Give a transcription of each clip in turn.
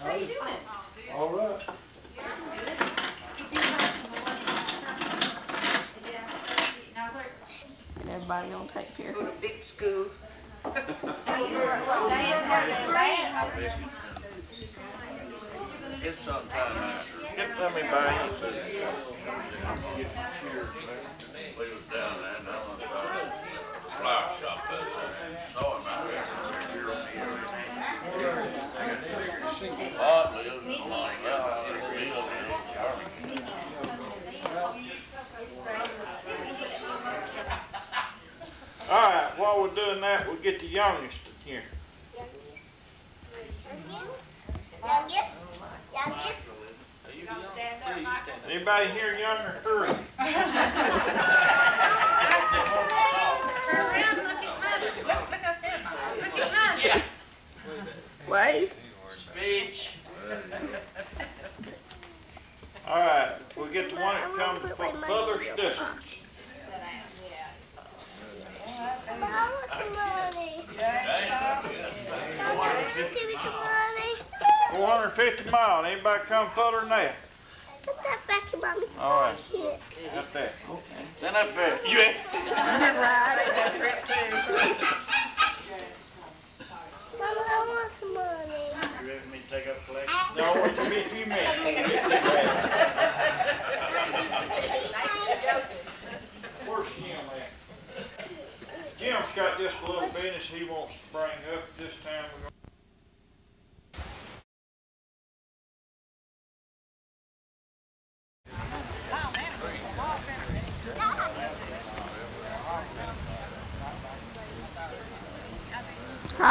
How you doing? All right. Everybody on tape here. Go to big school. Get some time after. Get, let me buy you some. Get your cheers, man. While we're doing that, we'll get the youngest in here. Youngest? Youngest? Youngest? Anybody here younger than three? 150 miles. Anybody come further than that? Back to Mama's All right. Right that. there. Okay. Then up there. You ain't. right, I got trip too. Mama, I want some money. You ready for me to take up collection? no, wait a few minutes.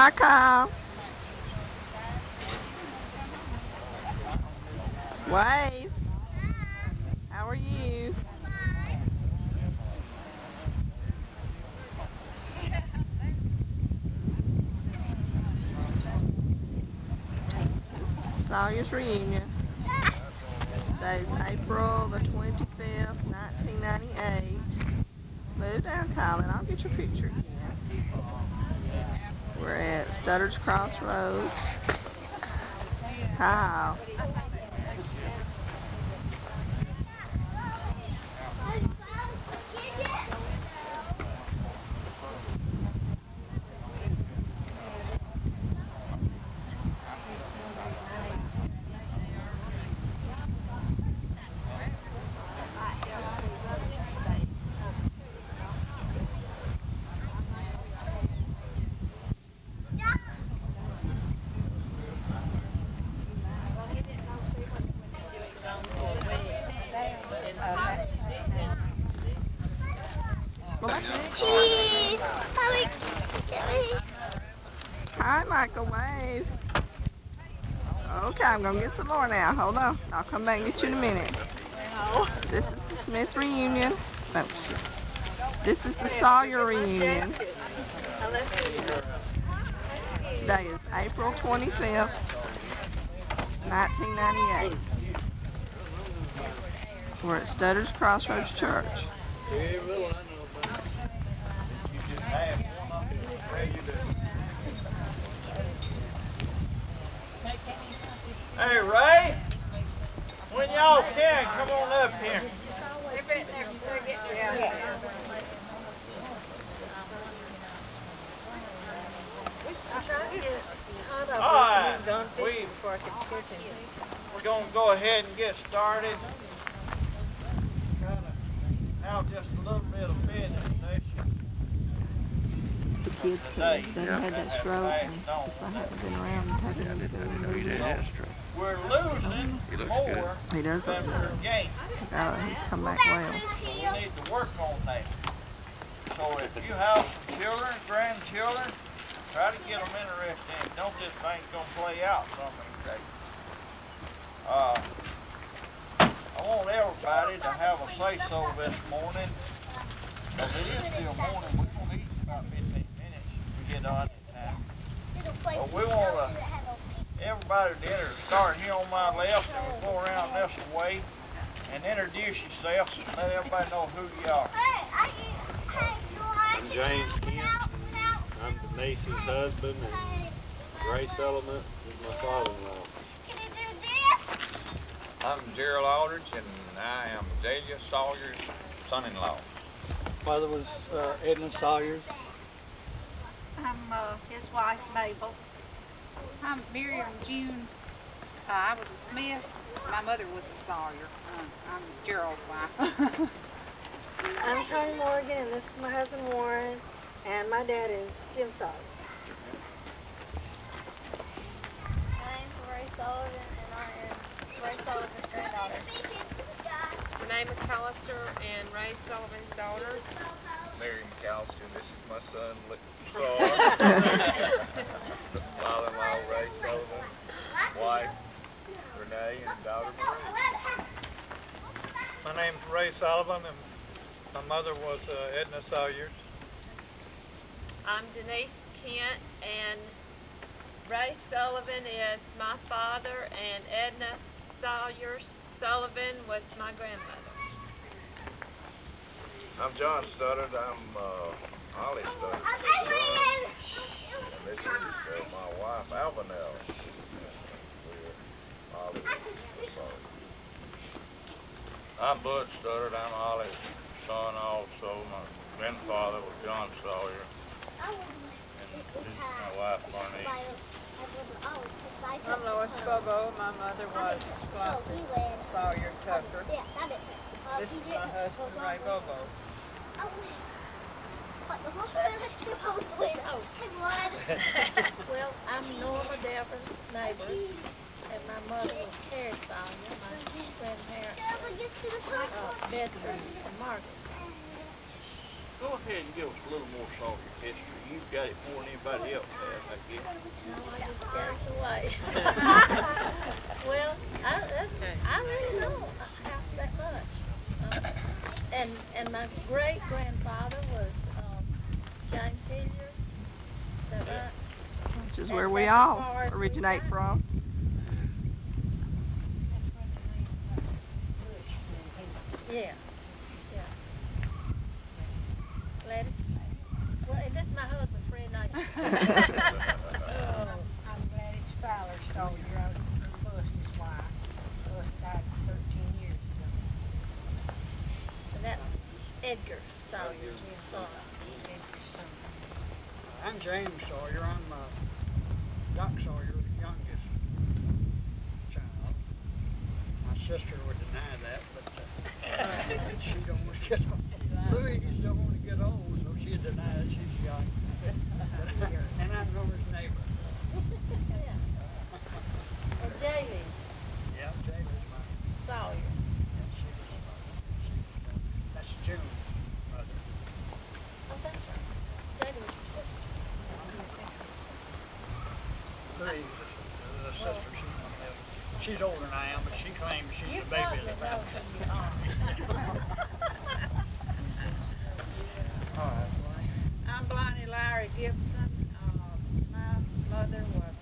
Hi, Kyle. Wave. How are you? This is the Sawyer's reunion. Today is April the 25th, 1998. Move down, Colin. I'll get your picture again. We're at Stutter's Crossroads. Kyle. Hi, Michael Wave. Okay, I'm gonna get some more now. Hold on. I'll come back and get you in a minute. This is the Smith reunion. Oh, shit. This is the Sawyer reunion. Today is April 25th, 1998. We're at Stutter's Crossroads Church. Hey, Ray, when y'all can, come on up here. All right, we, we're gonna go ahead and get started. Kinda Have just a little bit of business session. The kids too. Daddy had that stroke, and if I hadn't been around and taken him to school and moved We're losing more he does look than we're good. gaining. Uh, he's come back well. So we need to work on that. So if you have some children, grandchildren, try to get them interested in it. Don't just think it's gonna play out some of these days. Uh, I want everybody to have a say-so this morning. Cause it is still morning, we're gonna eat in about fifteen minutes to get on in time. But we wanna, everybody dinner start here on my left and we'll go around this way and introduce yourselves and let everybody know who you are. I'm James Kent. I'm Denise's husband, and Grace Element is my father-in-law. Can you do this? I'm Gerald Aldridge, and I am Delia Sawyer's son-in-law. Mother was uh, Edna Sawyer's. I'm uh, his wife, Mabel. I'm Miriam June. Uh, I was a Smith. My mother was a Sawyer. Uh, I'm Gerald's wife. I'm Tony Morgan, and this is my husband Warren, and my dad is Jim Sawyer. My name's Ray Sullivan, and I am Ray Sullivan's granddaughter. Renee McAllister and Ray Sullivan's daughter. Mary McAllister, this is my son, Sawyer. Father-in-law Ray Sullivan, wife Renee, and daughter Marie. My name's Ray Sullivan, and my mother was uh, Edna Sawyer's. I'm Denise Kent and Ray Sullivan is my father and Edna Sawyer Sullivan was my grandmother. I'm John Studdard, I'm, uh, Ollie Studdard. And this is, uh, my wife, Albanel. We're Ollie Sawyer. I'm Bud Studdard, I'm Ollie's son also. My grandfather was John Sawyer, and this is my wife Barney. I'm Lois Bobo. My mother was Flossie Sawyer Tucker. This is my husband, Ray Bobo. Well, I'm Norma Devon's neighbors, and my mother was Carrie Sawyer, my grandparents were uh, Bedford and Margaret Sawyer. Go ahead and give us a little more Sawyer history. You've got it more than anybody else has, I guess. No, I just gave it away. well, I, that, I really don't have that much. Um, and and my great grandfather was um, James Hillier. Is that right? Which is where we all originate from. Yeah. Yeah. Gladys. Well, and this is my husband, Fred Knight. Oh, I'm Gladys Fowler Sawyer. I was Buster's wife. Bus died 13 years ago. and that's Edgar Sawyer's son. Edgar's son. I'm James Sawyer. I'm uh, Doc Sawyer, the youngest child. My sister would deny that, but she don't want to get old. Louise don't want to get old, so she denies. She's young. and I'm Homer's neighbor. And Jaylee Yeah, Jamie's my. Sawyer. That's mother. Oh, that's right. Jaylee was your sister. Louise, is the sister. She's my middle. She's older than I am, but she claims she's You the baby probably of the know family. who you are. All right, Lonnie. I'm Bonnie Larry Gibson. Uh, my mother was